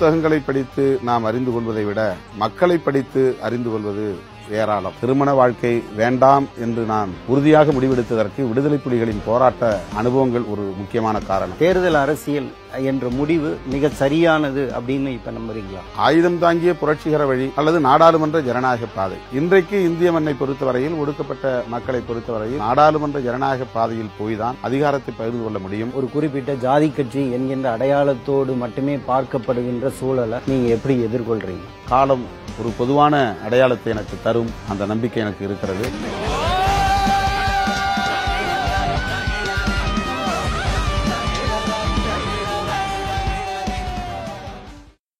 புத்தகங்களை படித்து நாம் அறிந்து கொள்வதை விட மக்களை படித்து அறிந்து கொள்வது ஏராளம். திருமண வாழ்க்கை வேண்டாம் என்று நான் உறுதியாக முடிவெடுத்ததற்கு விடுதலை புலிகளின் போராட்ட அனுபவங்கள் ஒரு முக்கியமான காரணம். தேர்தல் அரசியல் என்ற முடிவு மிக சரியானது அப்படின்னு இப்ப நம்புறீங்களா? ஆயுதம் தாங்கிய புரட்சிகர வழி அல்லது நாடாளுமன்ற ஜனநாயக பாதை. இன்றைக்கு இந்திய மண்ணை பொறுத்தவரையில் ஒடுக்கப்பட்ட மக்களை பொறுத்தவரையில் நாடாளுமன்ற ஜனநாயக பாதையில் போய்தான் அதிகாரத்தை பகிர்ந்து கொள்ள முடியும். ஒரு குறிப்பிட்ட ஜாதி கட்சி என்கின்ற அடையாளத்தோடு மட்டுமே பார்க்கப்படுகின்ற சூழலை நீங்க எப்படி எதிர்கொள்றீங்க? காலம் ஒரு பொதுவான அடையாளத்தை எனக்கு தரும் அந்த நம்பிக்கை எனக்கு இருக்கிறது.